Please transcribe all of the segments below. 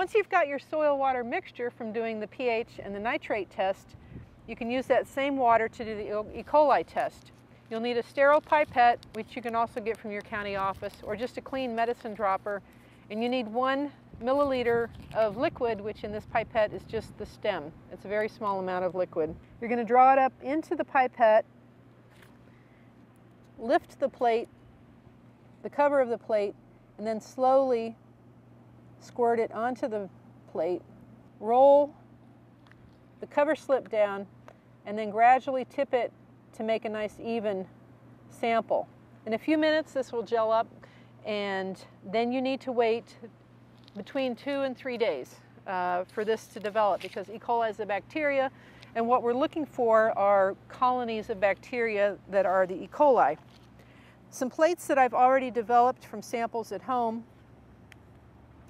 Once you've got your soil water mixture from doing the pH and the nitrate test, you can use that same water to do the E. coli test. You'll need a sterile pipette, which you can also get from your county office, or just a clean medicine dropper. And you need one milliliter of liquid, which in this pipette is just the stem. It's a very small amount of liquid. You're going to draw it up into the pipette, lift the plate, the cover of the plate, and then slowly squirt it onto the plate, roll the cover slip down, and then gradually tip it to make a nice even sample. In a few minutes this will gel up and then you need to wait between two and three days uh, for this to develop because E. coli is a bacteria and what we're looking for are colonies of bacteria that are the E. coli. Some plates that I've already developed from samples at home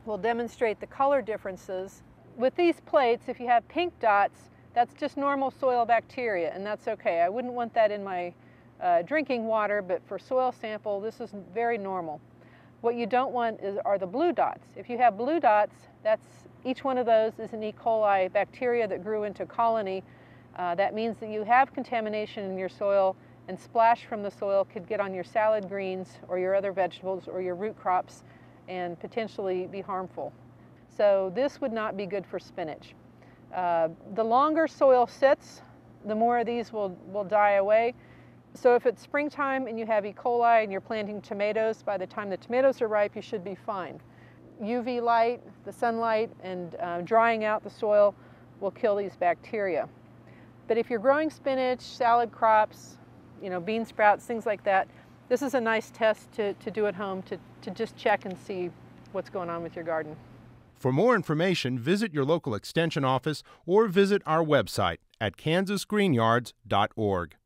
will demonstrate the color differences. With these plates, if you have pink dots, that's just normal soil bacteria, and that's okay. I wouldn't want that in my uh, drinking water, but for soil sample, this is very normal. What you don't want is, are the blue dots. If you have blue dots, that's, each one of those is an E. coli bacteria that grew into a colony. Uh, that means that you have contamination in your soil and splash from the soil could get on your salad greens or your other vegetables or your root crops and potentially be harmful. So this would not be good for spinach. Uh, the longer soil sits, the more of these will, will die away. So if it's springtime and you have E. coli and you're planting tomatoes, by the time the tomatoes are ripe, you should be fine. UV light, the sunlight, and uh, drying out the soil will kill these bacteria. But if you're growing spinach, salad crops, you know, bean sprouts, things like that, this is a nice test to, to do at home to, to just check and see what's going on with your garden. For more information, visit your local extension office or visit our website at kansasgreenyards.org.